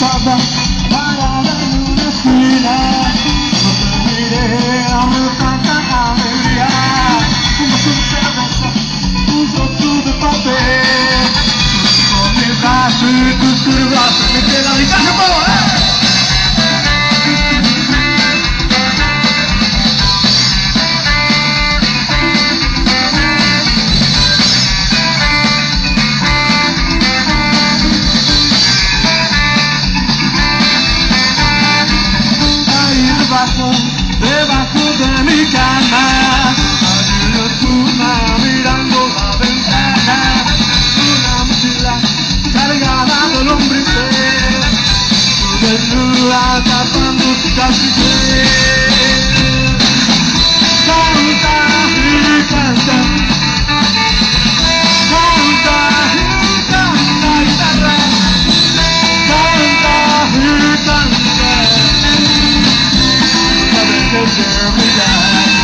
sabah Paranın üstüne Mısır bile Avrupa'da debajo, debajo de mi cama. allí Hay una mirando la ventana, una mochila cargada de lombrices, desnuda tapando deserve to die.